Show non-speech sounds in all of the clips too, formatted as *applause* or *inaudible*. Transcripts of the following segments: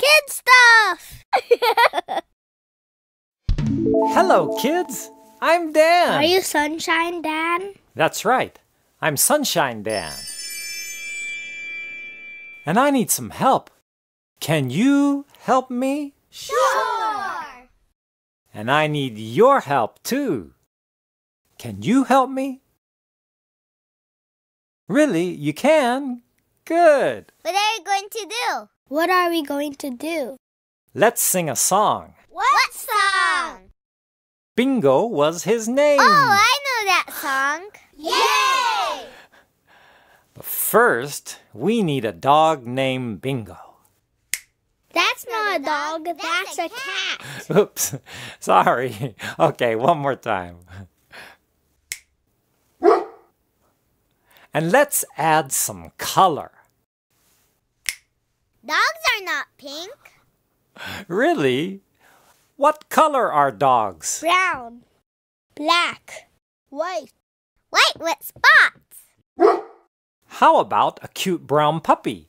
Kid stuff! *laughs* Hello, kids. I'm Dan. Are you Sunshine Dan? That's right. I'm Sunshine Dan. And I need some help. Can you help me? Sure! And I need your help too. Can you help me? Really, you can? Good. What are you going to do? What are we going to do? Let's sing a song. What, what song? Bingo was his name. Oh, I know that song. Yay! But first, we need a dog named Bingo. That's not a dog, that's a cat. *laughs* Oops, sorry. *laughs* Okay, one more time. And let's add some color. Dogs are not pink. Really? What color are dogs? Brown, black, white. White with spots. How about a cute brown puppy?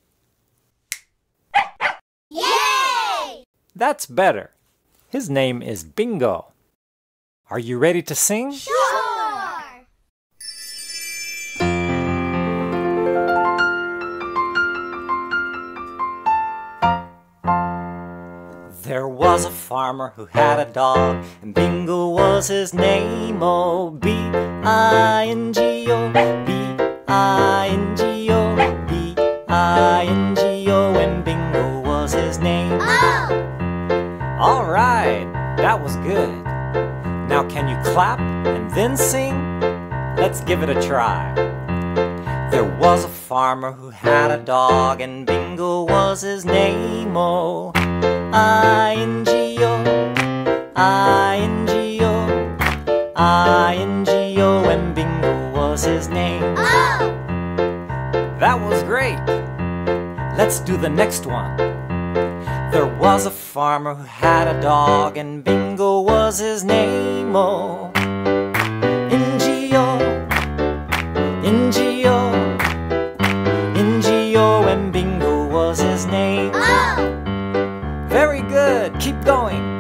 Yay! That's better. His name is Bingo. Are you ready to sing? Sure! Was a farmer who had a dog, and Bingo was his name. Oh, B I N G O, B I N G O, B I N G O, and Bingo was his name. Oh! All right, that was good. Now, can you clap and then sing? Let's give it a try. There was a farmer who had a dog, and Bingo was his name. Oh, I N G O, I N G O, I N G O, and Bingo was his name. Oh! That was great. Let's do the next one. There was a farmer who had a dog, and Bingo was his name. Oh, keep going.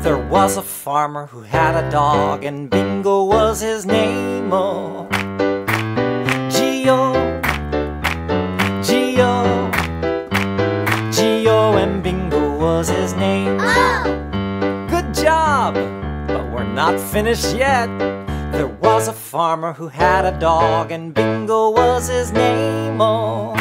There was a farmer who had a dog, and Bingo was his name. Oh, G-O, G-O, G-O, and Bingo was his name. Oh! Good job! But we're not finished yet. There was a farmer who had a dog, and Bingo was his name. Oh,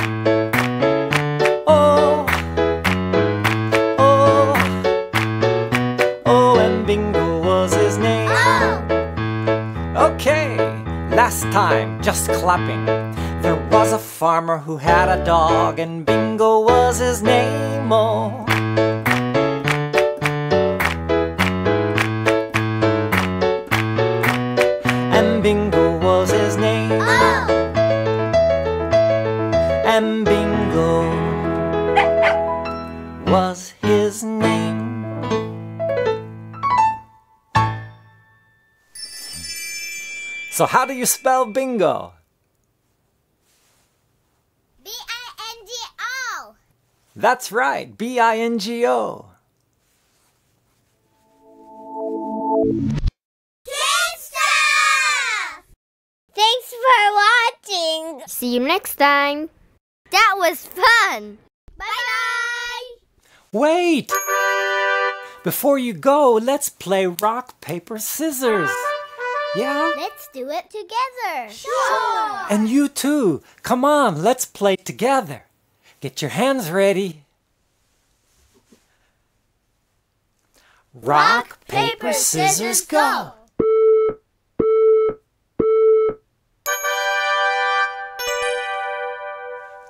Okay, last time, just clapping. There was a farmer who had a dog, and Bingo was his name. Oh. So, how do you spell bingo? B-I-N-G-O. That's right, B I N G O. Kid! Thanks for watching. See you next time. That was fun. Bye-bye! Wait! Before you go, let's play rock, paper, scissors. Yeah? Let's do it together. Sure! And you too. Come on, let's play together. Get your hands ready. Rock, paper, scissors, go!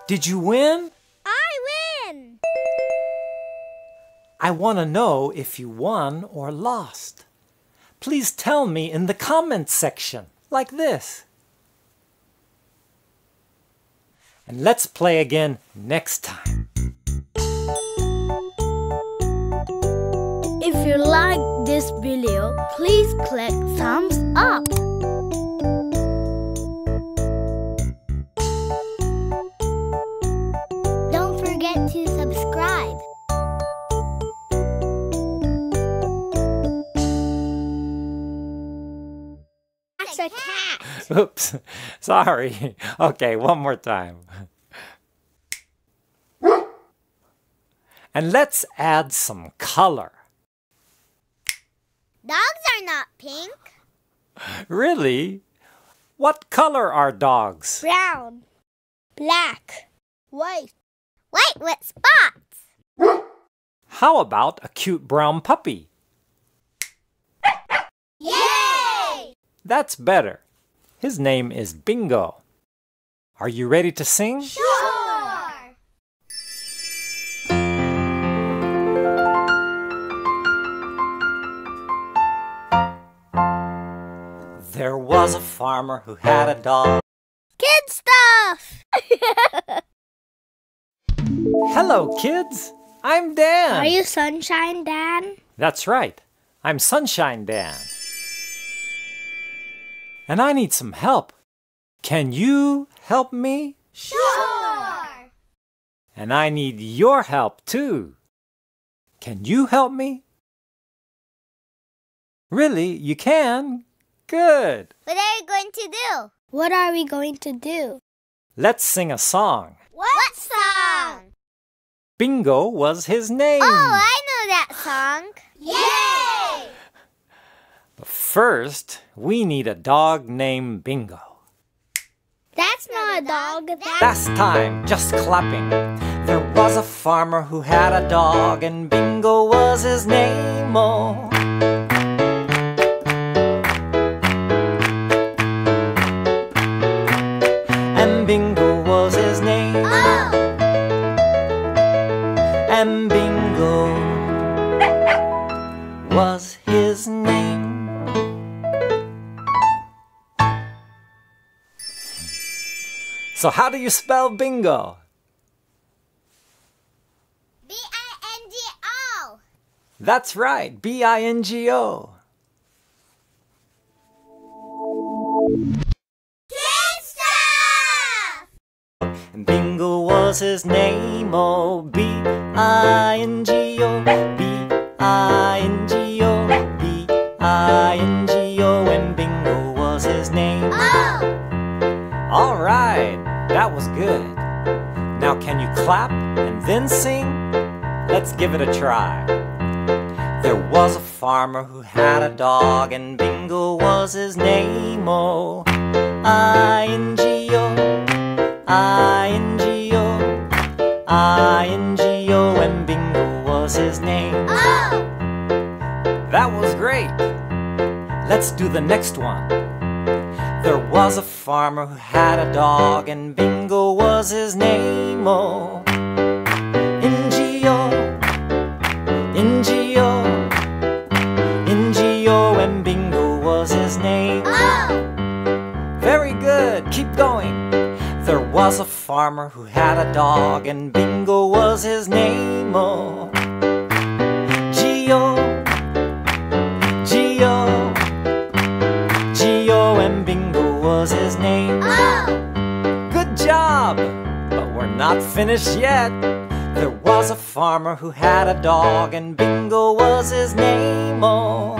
Did you win? I win. I want to know if you won or lost. Please tell me in the comments section, like this. And let's play again next time. If you like this video, please click thumbs up. It's a cat. Oops, sorry. Okay, one more time. And let's add some color. Dogs are not pink. Really? What color are dogs? Brown. Black. White. White with spots. How about a cute brown puppy? Yay! That's better. His name is Bingo. Are you ready to sing? Sure. There was a farmer who had a dog. Kid stuff. *laughs* Hello, kids. I'm Dan. Are you Sunshine Dan? That's right. I'm Sunshine Dan. And I need some help. Can you help me? Sure. And I need your help too. Can you help me? Really? You can? Good. What are you going to do? What are we going to do? Let's sing a song. What, song? Bingo was his name. Oh, I know that song. Yay! But first, we need a dog named Bingo. That's not a dog. That's time, just clapping. There was a farmer who had a dog, and Bingo was his name. Oh. And Bingo was his name. Oh, And Bingo *laughs* was his name. So, how do you spell bingo? B I N G O. That's right, B I N G O. Kid stuff. Bingo was his name, oh, B I N G O, B I N G O, B I N G O, and Bingo was his name. Oh, All right, that was good. Now, can you clap and then sing? Let's give it a try. There was a farmer who had a dog, and Bingo was his name. Oh, I N G O, I N G O, I N G O, and Bingo was his name. oh. That was great. Let's do the next one. There was a farmer who had a dog, and Bingo was his name. Oh, and Bingo was his name. Oh, Very good, keep going. There was a farmer who had a dog, and Bingo was his name. Oh, not finished yet. There was a farmer who had a dog, and Bingo was his name. Oh,